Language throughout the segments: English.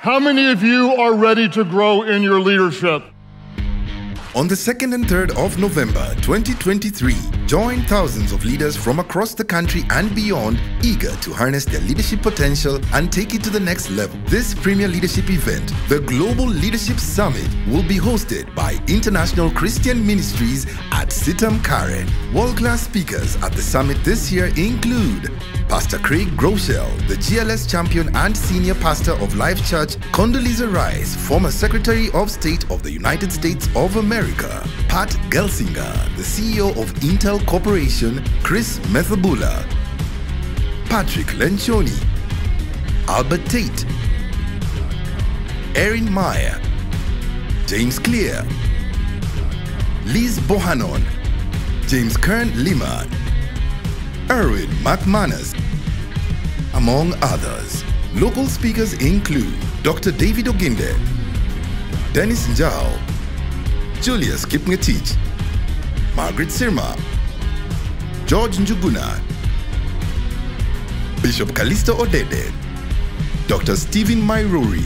How many of you are ready to grow in your leadership? On the 2nd and 3rd of November 2023, join thousands of leaders from across the country and beyond eager to harness their leadership potential and take it to the next level. This premier leadership event, the Global Leadership Summit, will be hosted by International Christian Ministries at CITAM Karen. World-class speakers at the summit this year include Pastor Craig Groeschel, the GLS champion and senior pastor of Life Church, Condoleezza Rice, former Secretary of State of the United States of America, Pat Gelsinger, the CEO of Intel Corporation, Chris Methabula, Patrick Lencioni, Albert Tate, Erin Meyer, James Clear, Liz Bohannon, Jamie Kern Lima, Erwin McManus, among others. Local speakers include Dr. David Oginde, Dennis Njao, Julius Kipngetich, Margaret Sirma, George Njuguna, Bishop Callisto Odede, Dr. Stephen Mairori.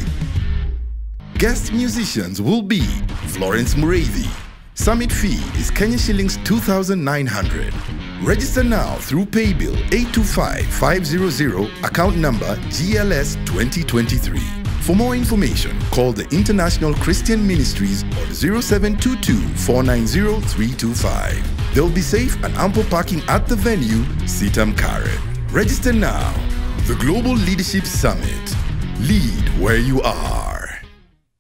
Guest musicians will be Florence Muravi. Summit fee is Kenya shillings 2,900. Register now through paybill 825500 account number GLS 2023. For more information, call the International Christian Ministries on 0722 490 325. There will be safe and ample parking at the venue, CITAM Karen. Register now. The Global Leadership Summit. Lead where you are.